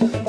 you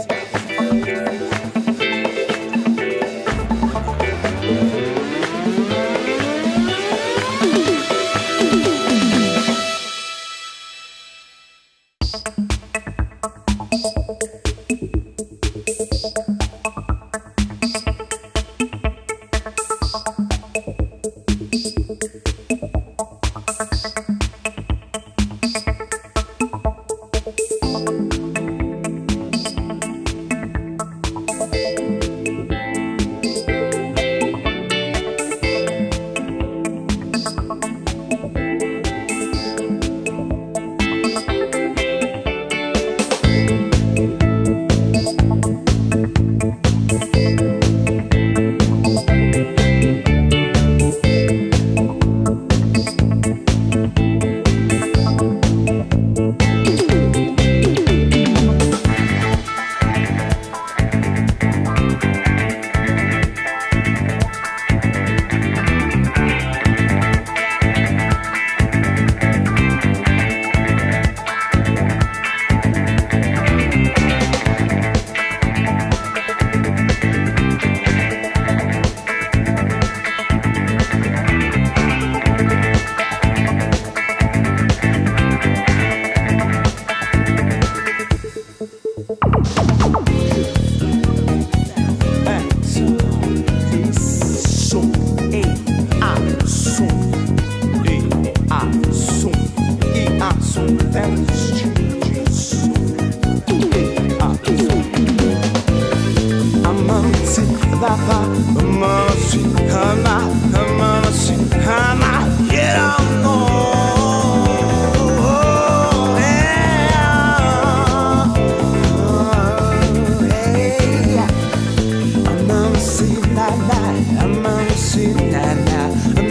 na na,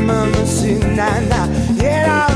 mama see na yeah.